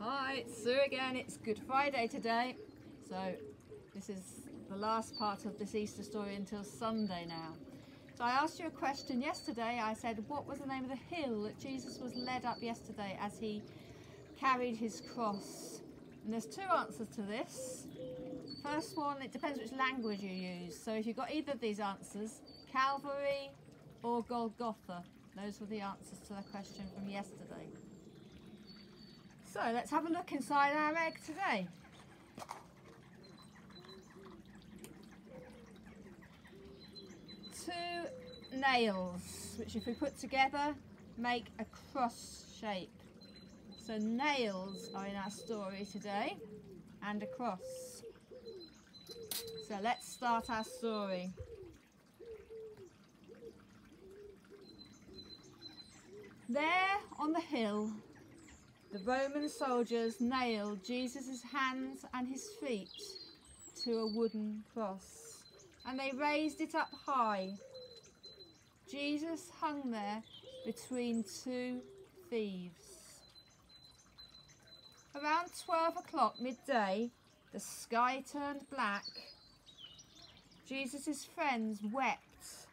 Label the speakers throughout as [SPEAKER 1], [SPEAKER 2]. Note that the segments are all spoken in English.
[SPEAKER 1] Hi, it's Sue again. It's Good Friday today. So, this is the last part of this Easter story until Sunday now. So, I asked you a question yesterday. I said, What was the name of the hill that Jesus was led up yesterday as he carried his cross? And there's two answers to this. First one, it depends which language you use. So, if you've got either of these answers, Calvary or Golgotha, those were the answers to the question from yesterday. So let's have a look inside our egg today. Two nails, which if we put together, make a cross shape. So nails are in our story today, and a cross. So let's start our story. There on the hill the Roman soldiers nailed Jesus' hands and his feet to a wooden cross and they raised it up high. Jesus hung there between two thieves. Around 12 o'clock midday, the sky turned black. Jesus' friends wept.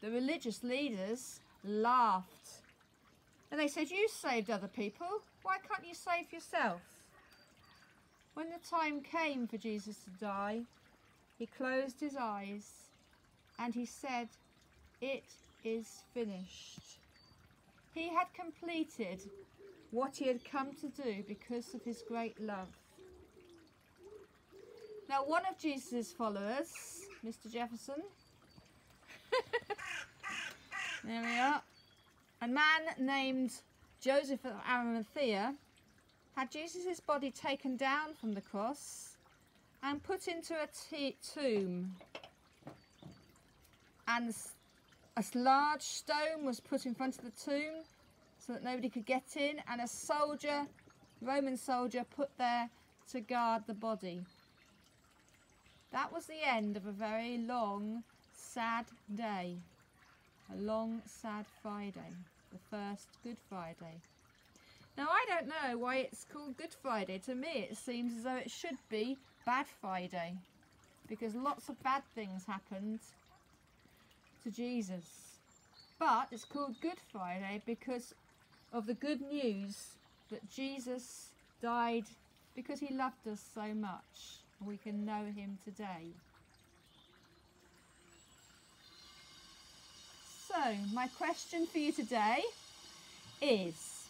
[SPEAKER 1] The religious leaders laughed. And they said, You saved other people. Why can't you save yourself? When the time came for Jesus to die, he closed his eyes and he said, It is finished. He had completed what he had come to do because of his great love. Now, one of Jesus' followers, Mr. Jefferson, there we are, a man named Joseph of Arimathea had Jesus' body taken down from the cross and put into a tomb. And a large stone was put in front of the tomb so that nobody could get in, and a soldier, Roman soldier, put there to guard the body. That was the end of a very long, sad day. A long, sad Friday the first Good Friday. Now I don't know why it's called Good Friday. To me it seems as though it should be Bad Friday because lots of bad things happened to Jesus. But it's called Good Friday because of the good news that Jesus died because he loved us so much. We can know him today. So, my question for you today is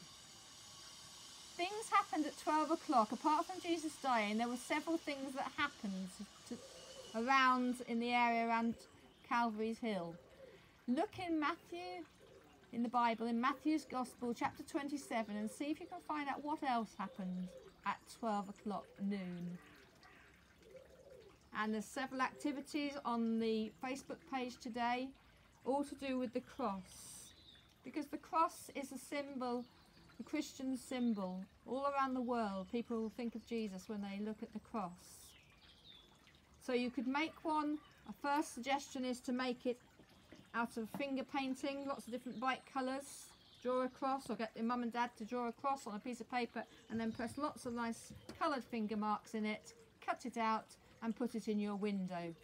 [SPEAKER 1] things happened at 12 o'clock. Apart from Jesus dying, there were several things that happened to, around in the area around Calvary's Hill. Look in Matthew, in the Bible, in Matthew's Gospel, chapter 27, and see if you can find out what else happened at 12 o'clock noon. And there's several activities on the Facebook page today all to do with the cross. Because the cross is a symbol, a Christian symbol. All around the world, people think of Jesus when they look at the cross. So you could make one. A first suggestion is to make it out of finger painting, lots of different bright colours. Draw a cross or get your mum and dad to draw a cross on a piece of paper and then press lots of nice coloured finger marks in it, cut it out and put it in your window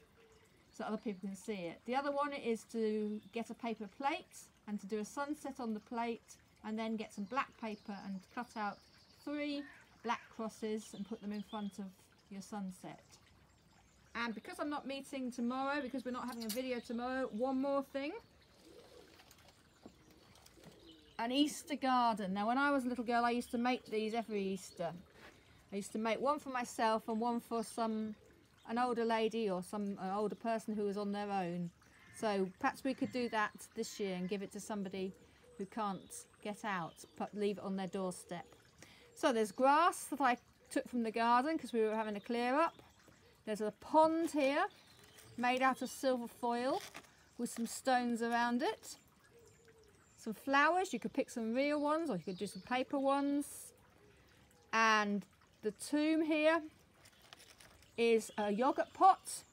[SPEAKER 1] so other people can see it. The other one is to get a paper plate and to do a sunset on the plate and then get some black paper and cut out three black crosses and put them in front of your sunset. And because I'm not meeting tomorrow, because we're not having a video tomorrow, one more thing. An Easter garden. Now when I was a little girl I used to make these every Easter. I used to make one for myself and one for some an older lady or some uh, older person who was on their own. So perhaps we could do that this year and give it to somebody who can't get out, but leave it on their doorstep. So there's grass that I took from the garden because we were having a clear up. There's a pond here made out of silver foil with some stones around it. Some flowers, you could pick some real ones or you could do some paper ones. And the tomb here is a yogurt pot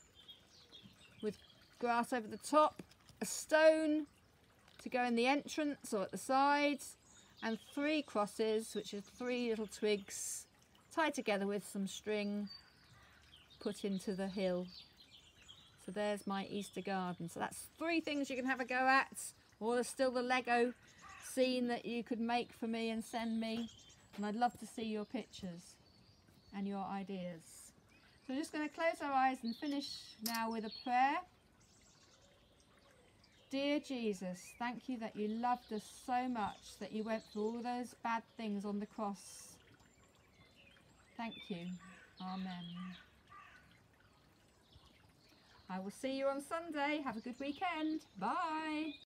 [SPEAKER 1] with grass over the top, a stone to go in the entrance or at the sides, and three crosses, which are three little twigs tied together with some string put into the hill. So there's my Easter garden. So that's three things you can have a go at. Or there's still the Lego scene that you could make for me and send me. And I'd love to see your pictures and your ideas. So we're just going to close our eyes and finish now with a prayer. Dear Jesus, thank you that you loved us so much that you went through all those bad things on the cross. Thank you. Amen. I will see you on Sunday. Have a good weekend. Bye.